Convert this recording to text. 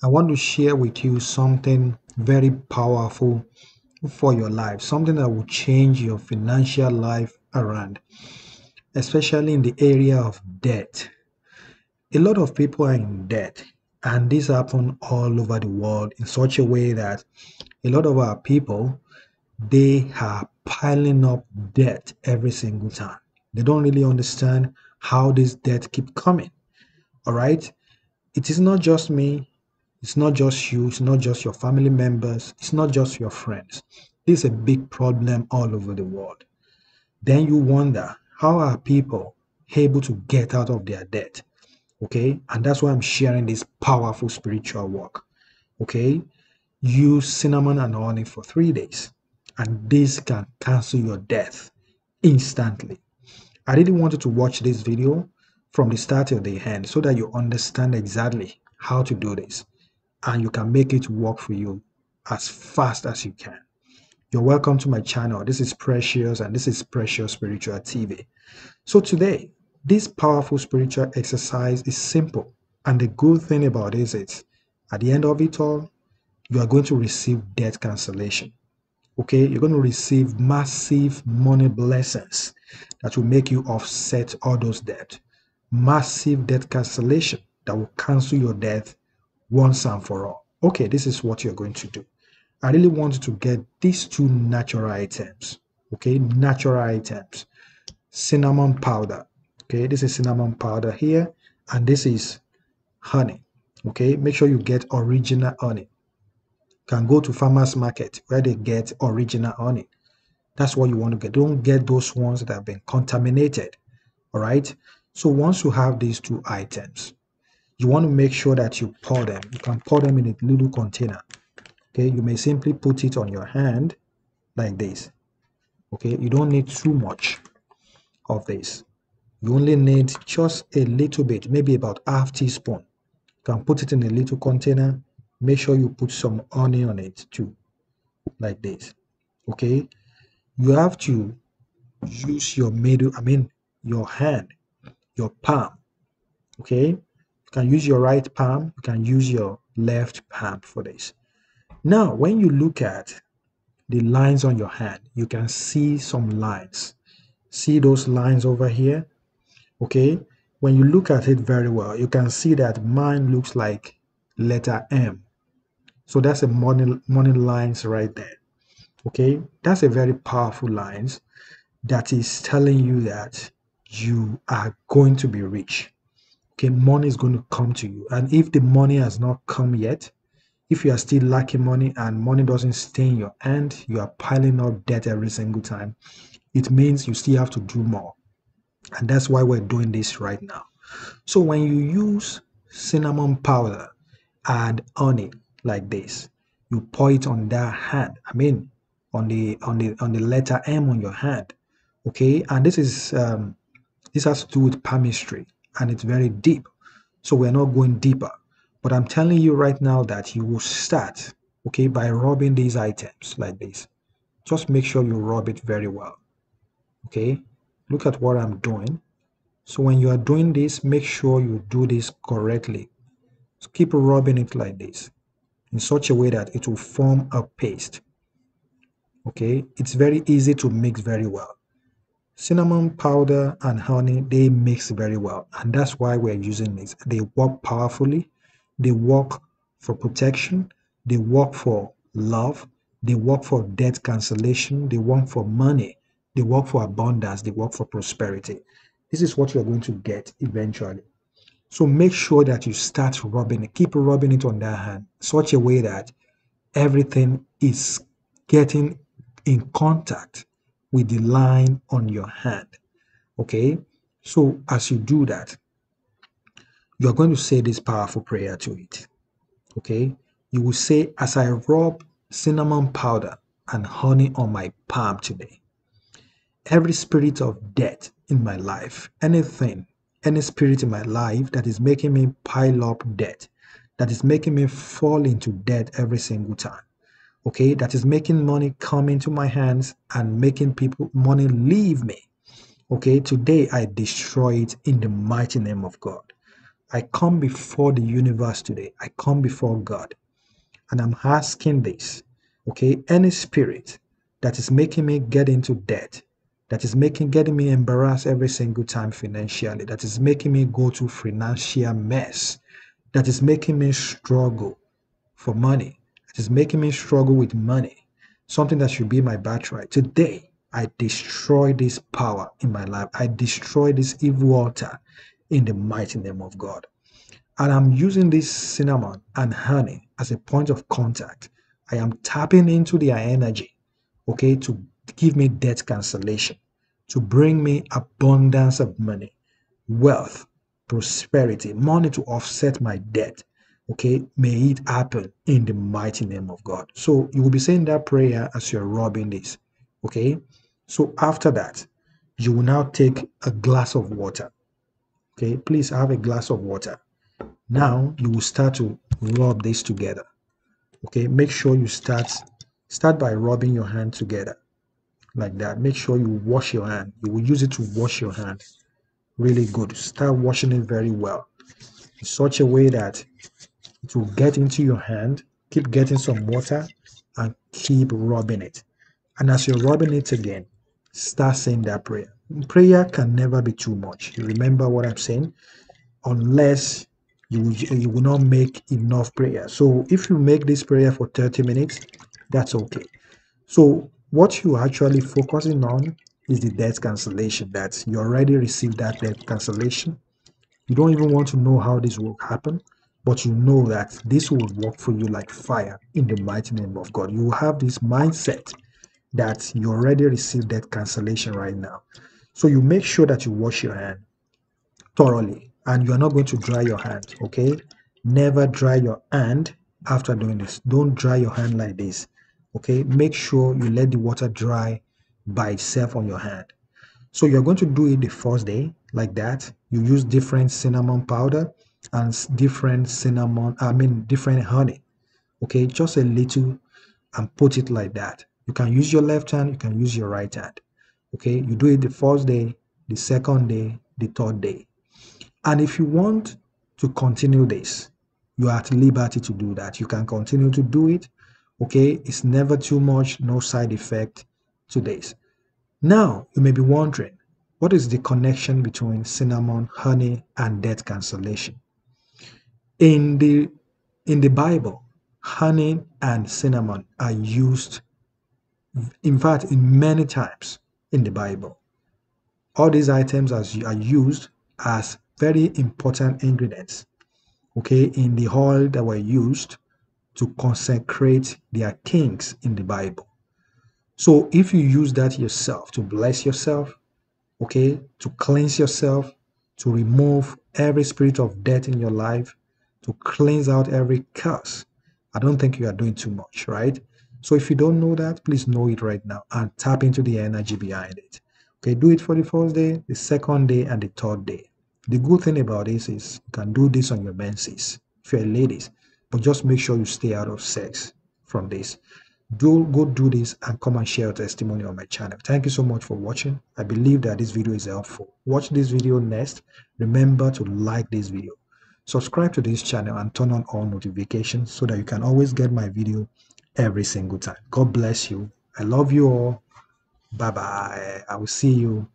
I want to share with you something very powerful for your life, something that will change your financial life around, especially in the area of debt. A lot of people are in debt, and this happens all over the world in such a way that a lot of our people they are piling up debt every single time. They don't really understand how this debt keep coming. All right. It is not just me. It's not just you. It's not just your family members. It's not just your friends. This is a big problem all over the world. Then you wonder how are people able to get out of their debt? Okay. And that's why I'm sharing this powerful spiritual work. Okay. Use cinnamon and honey for three days, and this can cancel your death instantly. I really wanted to watch this video from the start of the end so that you understand exactly how to do this and you can make it work for you as fast as you can. You're welcome to my channel. This is Precious and this is Precious Spiritual TV. So today, this powerful spiritual exercise is simple and the good thing about it is at the end of it all, you are going to receive debt cancellation. Okay, you're going to receive massive money blessings that will make you offset all those debt. Massive debt cancellation that will cancel your debt once and for all. Okay, this is what you're going to do. I really want to get these two natural items. Okay, natural items. Cinnamon powder. Okay, this is cinnamon powder here, and this is honey. Okay, make sure you get original honey can go to farmers market where they get original honey. That's what you want to get. Don't get those ones that have been contaminated. All right. So once you have these two items, you want to make sure that you pour them. You can pour them in a little container. Okay. You may simply put it on your hand like this. Okay. You don't need too much of this. You only need just a little bit, maybe about half teaspoon. You can put it in a little container make sure you put some honey on it too like this okay you have to use your middle i mean your hand your palm okay you can use your right palm you can use your left palm for this. Now when you look at the lines on your hand you can see some lines. See those lines over here? Okay. When you look at it very well you can see that mine looks like letter m. So that's a money money lines right there. Okay, that's a very powerful lines that is telling you that you are going to be rich. Okay, money is going to come to you, and if the money has not come yet, if you are still lacking money and money doesn't stay in your hand, you are piling up debt every single time. It means you still have to do more, and that's why we're doing this right now. So when you use cinnamon powder and honey like this. You pour it on that hand. I mean, on the on the on the letter M on your hand. Okay, and this is um, this has to do with palmistry, and it's very deep. So we're not going deeper. But I'm telling you right now that you will start, okay, by rubbing these items like this. Just make sure you rub it very well. Okay, look at what I'm doing. So when you are doing this, make sure you do this correctly. So keep rubbing it like this in such a way that it will form a paste. Okay, it's very easy to mix very well. Cinnamon powder and honey, they mix very well. And that's why we're using this. They work powerfully. They work for protection. They work for love. They work for debt cancellation. They work for money. They work for abundance. They work for prosperity. This is what you're going to get eventually. So make sure that you start rubbing keep rubbing it on that hand, such a way that everything is getting in contact with the line on your hand. Okay, so as you do that, you're going to say this powerful prayer to it. Okay, you will say, As I rub cinnamon powder and honey on my palm today, every spirit of death in my life, anything any spirit in my life that is making me pile up debt, that is making me fall into debt every single time. Okay, that is making money come into my hands and making people money leave me. Okay, today I destroy it in the mighty name of God. I come before the universe today. I come before God. And I'm asking this, okay? Any spirit that is making me get into debt, that is making getting me embarrassed every single time financially, that is making me go to financial mess, that is making me struggle for money, is making me struggle with money, something that should be my birthright. Today, I destroy this power in my life. I destroy this evil altar in the mighty name of God. And I'm using this cinnamon and honey as a point of contact. I am tapping into their energy, okay, to give me debt cancellation, to bring me abundance of money, wealth, prosperity, money to offset my debt. Okay, may it happen in the mighty name of God. So you will be saying that prayer as you're rubbing this. Okay, so after that, you will now take a glass of water. Okay, please have a glass of water. Now you will start to rub this together. Okay, make sure you start start by rubbing your hand together like that. Make sure you wash your hand. You will use it to wash your hand. Really good. Start washing it very well in such a way that it will get into your hand. Keep getting some water and keep rubbing it. And as you're rubbing it again, start saying that prayer. Prayer can never be too much. You remember what I'm saying? Unless you you will not make enough prayer. So if you make this prayer for 30 minutes, that's okay. So what you're actually focusing on is the debt cancellation that you already received that debt cancellation. You don't even want to know how this will happen, but you know that this will work for you like fire in the mighty name of God. You have this mindset that you already received that cancellation right now. So you make sure that you wash your hand thoroughly and you are not going to dry your hand, okay? Never dry your hand after doing this. Don't dry your hand like this, okay? Make sure you let the water dry by itself on your hand. So you're going to do it the first day like that. You use different cinnamon powder and different cinnamon, I mean, different honey, okay? Just a little and put it like that. You can use your left hand, you can use your right hand. Okay, you do it the first day, the second day, the third day. And if you want to continue this, you are at liberty to do that. You can continue to do it. Okay, it's never too much, no side effect to this. Now, you may be wondering, what is the connection between cinnamon, honey, and debt cancellation? In the in the Bible, honey and cinnamon are used in fact, in many times in the Bible, all these items as are used as very important ingredients, okay, in the oil that were used to consecrate their kings in the Bible. So if you use that yourself to bless yourself, okay, to cleanse yourself, to remove every spirit of death in your life, to cleanse out every curse, I don't think you are doing too much, right? So if you don't know that, please know it right now and tap into the energy behind it. Okay, do it for the first day, the second day, and the third day. The good thing about this is you can do this on your menses if you're ladies, but just make sure you stay out of sex from this. Do go do this and come and share your testimony on my channel. Thank you so much for watching. I believe that this video is helpful. Watch this video next. Remember to like this video. Subscribe to this channel and turn on all notifications so that you can always get my video every single time. God bless you. I love you all. Bye bye. I will see you